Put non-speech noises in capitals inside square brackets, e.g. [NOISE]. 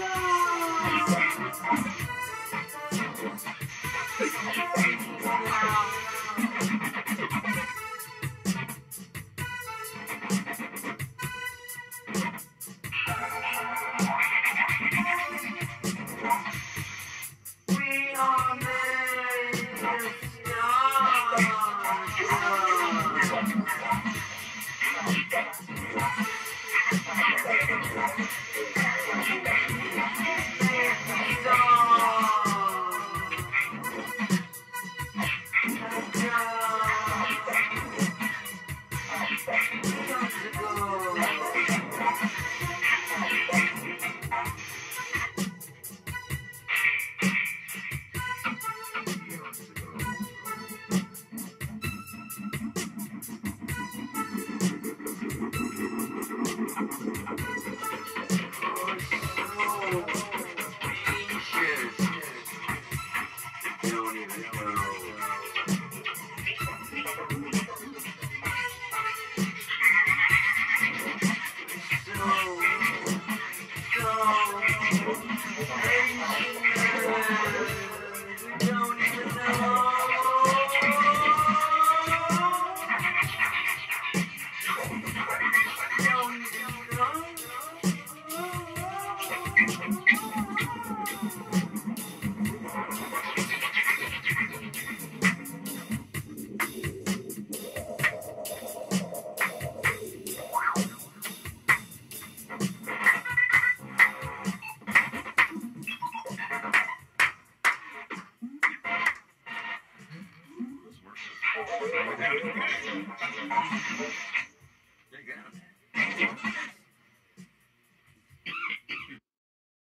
go! Música Thank [LAUGHS] you.